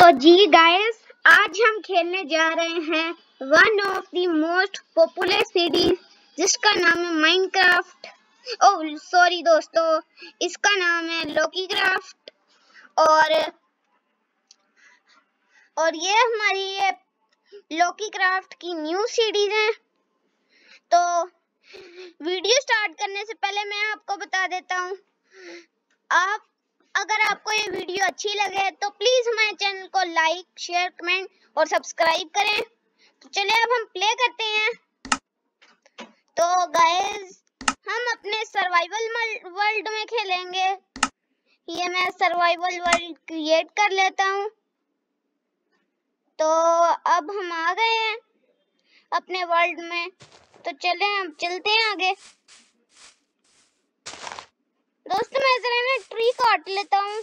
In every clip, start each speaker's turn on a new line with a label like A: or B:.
A: तो जी गाइस आज हम खेलने जा रहे हैं one of the most popular series जिसका नाम है माइनक्राफ्ट ओह सॉरी दोस्तों, इसका नाम है लोकी क्राफ्ट और और ये हमारी ये लोकी क्राफ्ट की न्यू सीरीज़ है। तो वीडियो स्टार्ट करने से पहले मैं आपको बता देता हूँ अगर आपको ये वीडियो अच्छी लगे तो प्लीज़ हमारे चैनल को लाइक, शेयर, कमेंट और सब्सक्राइब करें। तो चलिए अब हम प्ले करते हैं। तो गाइस हम अपने सर्वाइवल वर्ल्ड में खेलेंगे। ये मैं सर्वाइवल वर्ल्ड क्रिएट कर लेता हूँ। तो अब हम आ गए हैं अपने वर्ल्ड में। तो चले हम, चलते हैं आगे। दोस्तों काट लेता हूँ।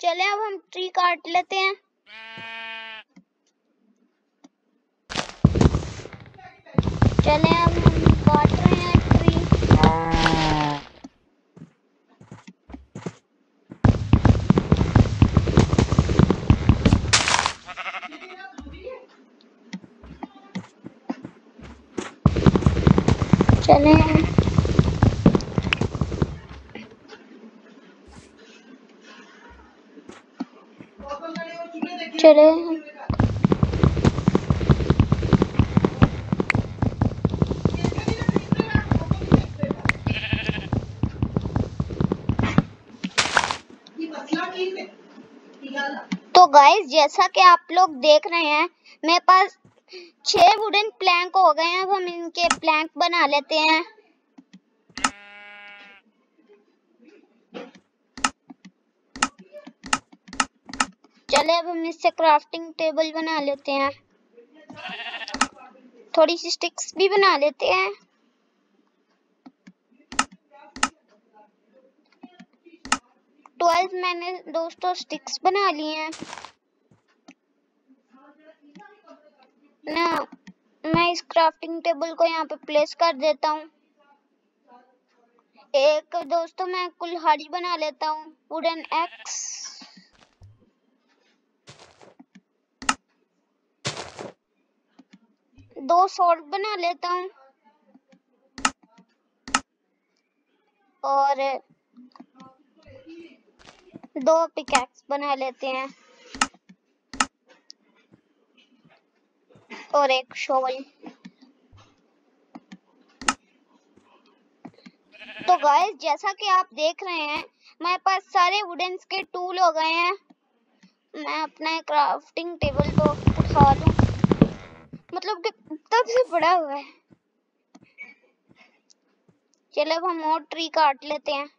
A: चले अब हम ट्री काट लेते हैं। चले अब हम काट रहे हैं ट्री चले चले तो गाइस जैसा कि आप लोग देख रहे हैं मेरे पास छह वुडन प्लैंक हो गए हैं, अब हम इनके प्लैंक बना लेते हैं। चले, अब हम इससे क्राफ्टिंग टेबल बना लेते हैं। थोड़ी सी स्टिक्स भी बना लेते हैं। ट्वेल्व मैंने दोस्तों स्टिक्स बना लिए हैं। ना मैं इस क्राफ्टिंग टेबल को यहाँ पे प्लेस कर देता हूँ। एक दोस्तों, मैं कुल्हाड़ी बना लेता हूँ वुडन एक्स दो सॉल्ट बना लेता हूँ। और दो पिकैक्स बना लेते हैं। और एक शोवल तो गाइस जैसा कि आप देख रहे हैं, मेरे पास सारे वुडन्स के टूल हो गए हैं। मैं अपना क्राफ्टिंग टेबल को उठा लूँ। मतलब कि तब से बड़ा हुआ है। चलो अब हम और ट्री काट लेते हैं।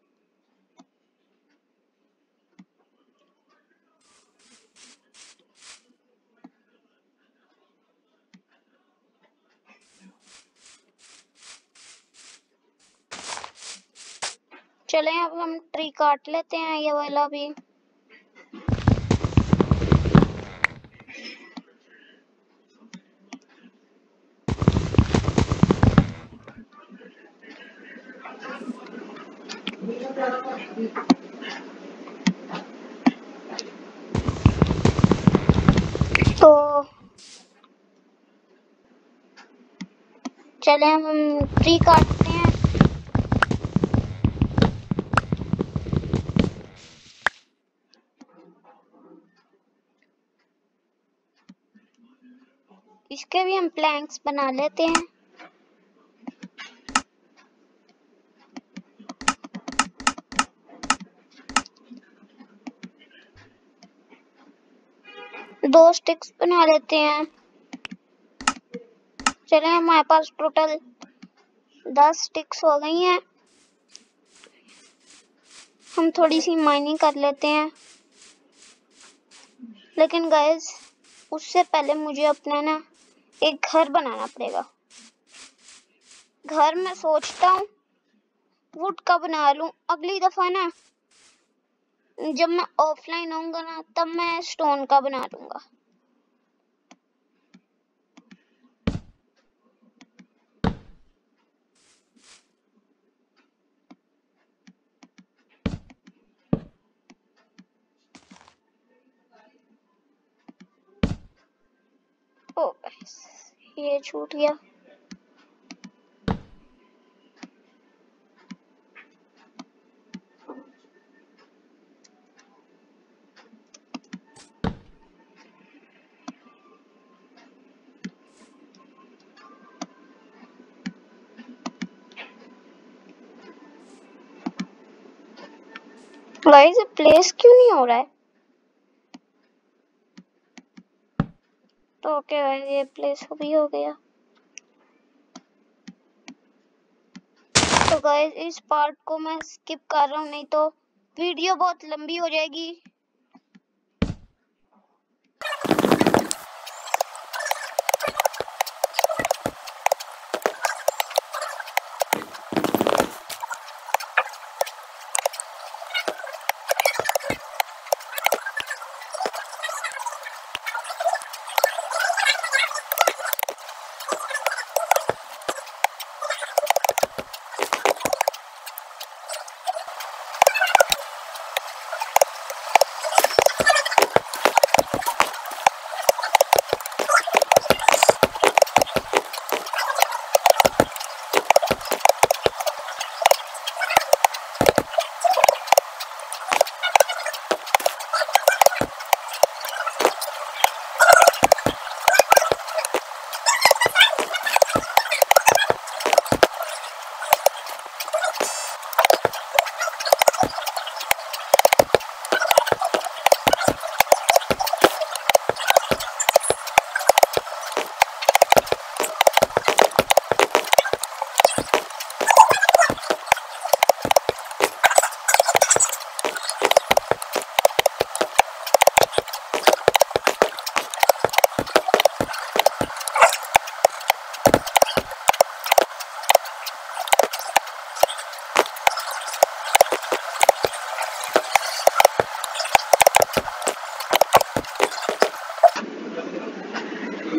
A: चले, अब हम ट्री काट लेते हैं ये वाला भी। तो चले हम ट्री काटते हैं इसके भी हम प्लैंक्स बना लेते हैं। दो स्टिक्स बना लेते हैं। चले, हमारे पास टोटल दस स्टिक्स हो गई हैं। हम थोड़ी सी माइनिंग कर लेते हैं। लेकिन गैस उससे पहले मुझे अपना ना एक घर बनाना पड़ेगा। घर में सोचता हूँ वुड का बना लू। अगली दफ़ा ना जब मैं ऑफलाइन आऊँगा ना, तब मैं स्टोन का बना लूँगा। ये छूट गया। प्लेस क्यों नहीं हो रहा है? तो ओके ये प्लेस भी हो गया। तो गाइस इस पार्ट को मैं स्किप कर रहा हूँ, नहीं तो वीडियो बहुत लंबी हो जाएगी।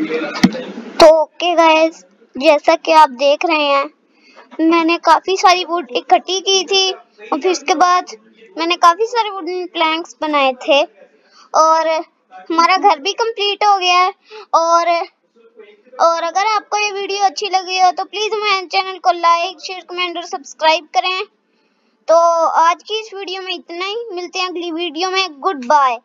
A: तो ओके गाइस जैसा कि आप देख रहे हैं, मैंने काफ़ी सारी वुड इकट्ठी की थी और फिर उसके बाद मैंने काफ़ी सारे वुडन प्लैंक्स बनाए थे और हमारा घर भी कंप्लीट हो गया है और और अगर आपको ये वीडियो अच्छी लगी हो तो प्लीज़ हमारे चैनल को लाइक शेयर कमेंट और सब्सक्राइब करें। तो आज की इस वीडियो में इतना ही। मिलते हैं अगली वीडियो में। Good bye